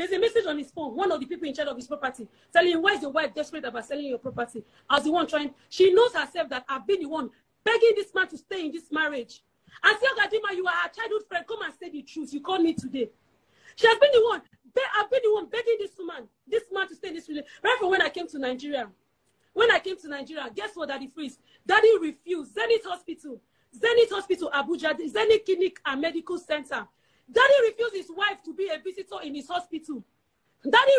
There's a message on his phone, one of the people in charge of his property, telling him, why is your wife desperate about selling your property? As the one trying, she knows herself that I've been the one begging this man to stay in this marriage. And see, Gadima, you are a childhood friend. Come and say the truth. You called me today. She has been the one. I've been the one begging this woman, this man to stay in this relationship. Right from when I came to Nigeria. When I came to Nigeria, guess what, Daddy Freeze? Daddy refused. Zenith Hospital, Zenith Hospital, Abuja, Zenith Clinic and Medical Center. Daddy refused his wife to be a visitor in his hospital. Daddy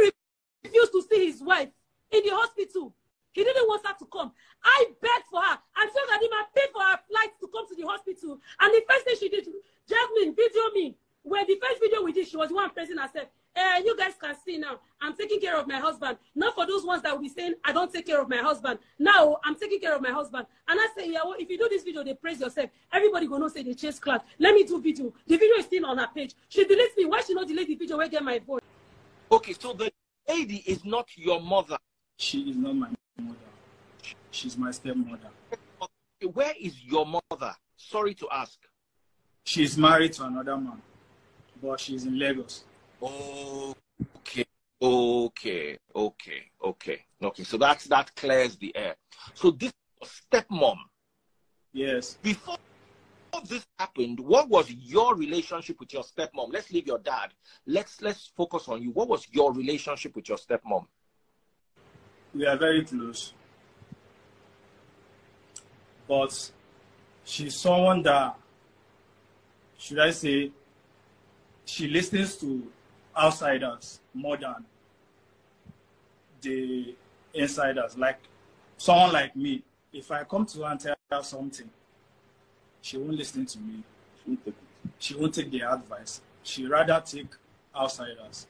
refused to see his wife in the hospital. He didn't want her to come. I begged for her and told Adima paid for her flight to come to the hospital. And the first thing she did, Jasmine, video me. When the first video we did, she was one praising herself. Eh, you guys can see now, I'm taking care of my husband. Not for those ones that will be saying, I don't take care of my husband. Now, I'm taking care of my husband. And I say, yeah, well, if you do this video, they praise yourself. Everybody gonna say they chase class. Let me do video. The video is still on her page. She deletes me. Why she not delete the video where get my voice? Okay, so the lady is not your mother. She is not my mother. She's my stepmother. Where is your mother? Sorry to ask. She's married to another man, but she's in Lagos. Okay, okay, okay, okay, okay. So that's that clears the air. So this stepmom. Yes. Before this happened, what was your relationship with your stepmom? Let's leave your dad. Let's let's focus on you. What was your relationship with your stepmom? We are very close. But she's someone that should I say she listens to outsiders more than the insiders. Like someone like me, if I come to her and tell her something, she won't listen to me. She won't take, she won't take the advice. She rather take outsiders.